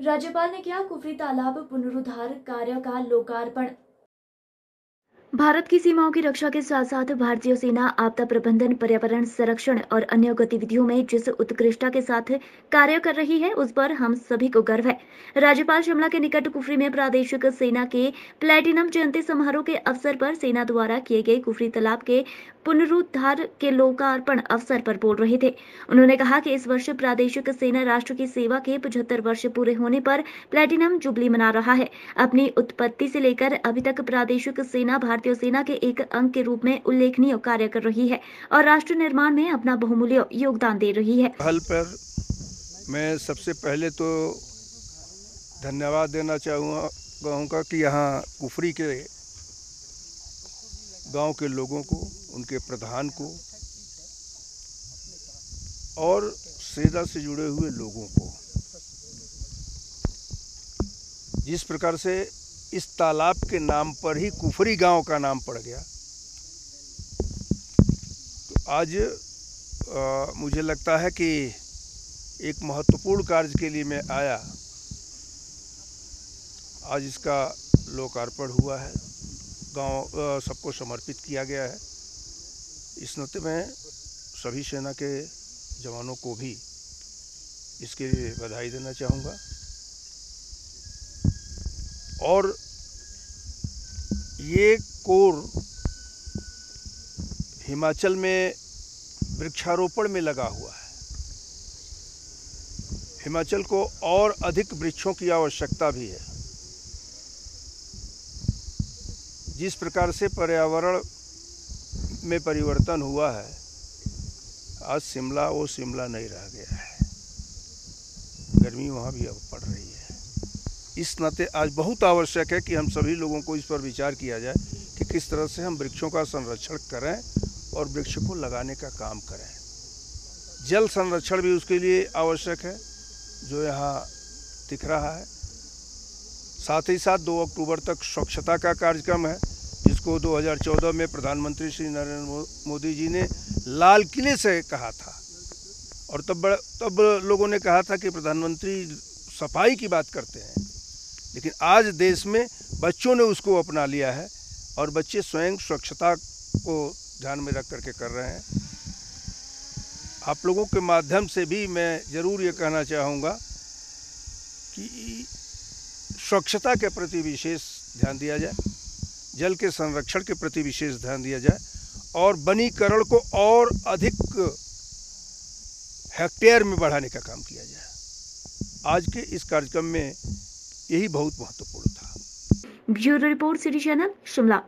राज्यपाल ने किया कुफरी तालाब पुनरुद्धार कार्य का लोकार्पण भारत की सीमाओं की रक्षा के साथ साथ भारतीय सेना आपदा प्रबंधन, पर्यावरण संरक्षण और अन्य गतिविधियों में जिस उत्कृष्टता के साथ कार्य कर रही है, उस पर हम सभी को गर्व है। राज्यपाल शिमला के निकट कुफरी में प्रादेशिक सेना के प्लेटिनम जयंती समारोह के अवसर पर सेना द्वारा किए गए कुफरी तालाब के पुनरुद्धार के लोकार्पण अवसर पर बोल रहे थे। उन्होंने कहा कि इस वर्ष प्रादेशिक सेना राष्ट्र की सेवा के पचहत्तर वर्ष पूरे होने पर प्लेटिनम जुबली मना रहा है। अपनी उत्पत्ति से लेकर अभी तक प्रादेशिक सेना भारतीय सेना के एक अंग के रूप में उल्लेखनीय कार्य कर रही है और राष्ट्र निर्माण में अपना बहुमूल्य योगदान दे रही है। हल पर मैं सबसे पहले तो धन्यवाद देना चाहूँगा का कि यहाँ कुफरी के गाँव के लोगों को, उनके प्रधान को और सेना से जुड़े हुए लोगों को। जिस प्रकार से इस तालाब के नाम पर ही कुफरी गाँव का नाम पड़ गया। तो आज आ, मुझे लगता है कि एक महत्वपूर्ण कार्य के लिए मैं आया। आज इसका लोकार्पण हुआ है। गाँव सबको समर्पित किया गया है। इस नाते में सभी सेना के जवानों को भी इसके लिए बधाई देना चाहूँगा। और ये कोर हिमाचल में वृक्षारोपण में लगा हुआ है। हिमाचल को और अधिक वृक्षों की आवश्यकता भी है। जिस प्रकार से पर्यावरण में परिवर्तन हुआ है, आज शिमला वो शिमला नहीं रह गया है। गर्मी वहाँ भी अब पड़ रही है। इस नाते आज बहुत आवश्यक है कि हम सभी लोगों को इस पर विचार किया जाए कि किस तरह से हम वृक्षों का संरक्षण करें और वृक्ष को लगाने का काम करें। जल संरक्षण भी उसके लिए आवश्यक है, जो यहाँ दिख रहा है। साथ ही साथ 2 अक्टूबर तक स्वच्छता का कार्यक्रम है, जिसको 2014 में प्रधानमंत्री श्री नरेंद्र मोदी जी ने लाल किले से कहा था। और तब तब लोगों ने कहा था कि प्रधानमंत्री सफ़ाई की बात करते हैं। लेकिन आज देश में बच्चों ने उसको अपना लिया है और बच्चे स्वयं स्वच्छता को ध्यान में रख करके कर रहे हैं। आप लोगों के माध्यम से भी मैं ज़रूर ये कहना चाहूँगा कि स्वच्छता के प्रति विशेष ध्यान दिया जाए, जल के संरक्षण के प्रति विशेष ध्यान दिया जाए और वनीकरण को और अधिक हेक्टेयर में बढ़ाने का काम किया जाए। आज के इस कार्यक्रम में यही बहुत महत्वपूर्ण था। Bureau report city channel Shimla.